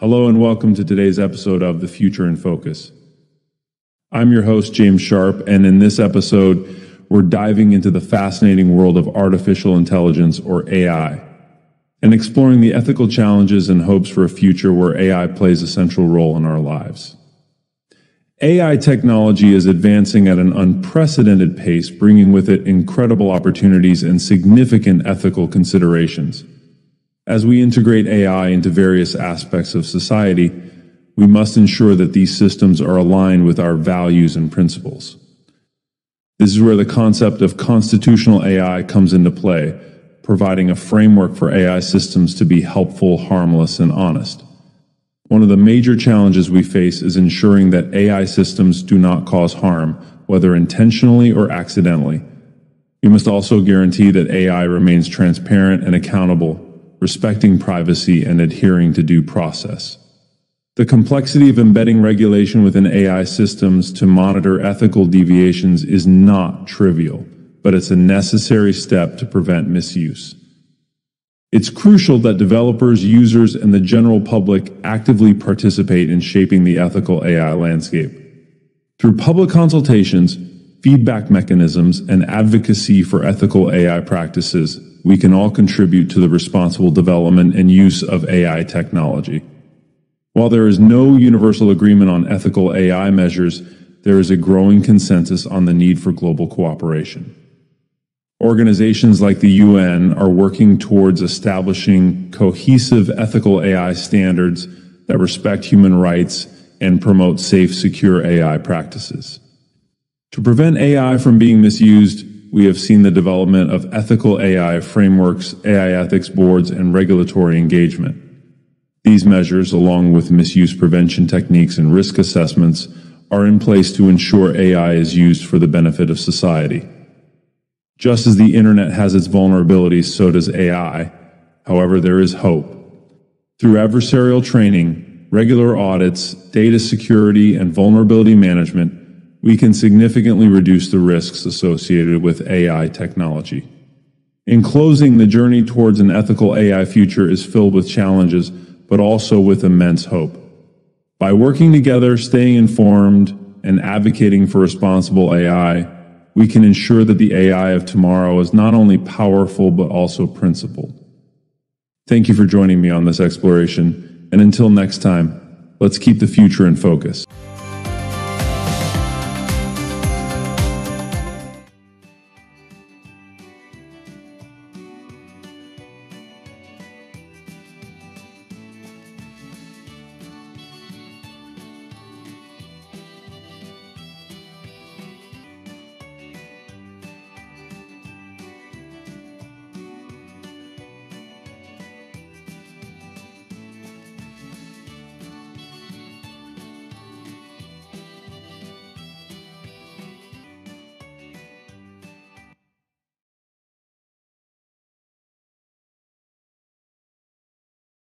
Hello and welcome to today's episode of The Future in Focus. I'm your host, James Sharp, and in this episode, we're diving into the fascinating world of artificial intelligence, or AI, and exploring the ethical challenges and hopes for a future where AI plays a central role in our lives. AI technology is advancing at an unprecedented pace, bringing with it incredible opportunities and significant ethical considerations. As we integrate AI into various aspects of society, we must ensure that these systems are aligned with our values and principles. This is where the concept of constitutional AI comes into play, providing a framework for AI systems to be helpful, harmless, and honest. One of the major challenges we face is ensuring that AI systems do not cause harm, whether intentionally or accidentally. We must also guarantee that AI remains transparent and accountable, respecting privacy and adhering to due process. The complexity of embedding regulation within AI systems to monitor ethical deviations is not trivial, but it's a necessary step to prevent misuse. It's crucial that developers, users, and the general public actively participate in shaping the ethical AI landscape. Through public consultations, feedback mechanisms, and advocacy for ethical AI practices, we can all contribute to the responsible development and use of AI technology. While there is no universal agreement on ethical AI measures, there is a growing consensus on the need for global cooperation. Organizations like the UN are working towards establishing cohesive ethical AI standards that respect human rights and promote safe, secure AI practices. To prevent AI from being misused, we have seen the development of ethical AI frameworks, AI ethics boards, and regulatory engagement. These measures, along with misuse prevention techniques and risk assessments, are in place to ensure AI is used for the benefit of society. Just as the internet has its vulnerabilities, so does AI. However, there is hope. Through adversarial training, regular audits, data security, and vulnerability management, we can significantly reduce the risks associated with AI technology. In closing, the journey towards an ethical AI future is filled with challenges, but also with immense hope. By working together, staying informed, and advocating for responsible AI, we can ensure that the AI of tomorrow is not only powerful, but also principled. Thank you for joining me on this exploration, and until next time, let's keep the future in focus.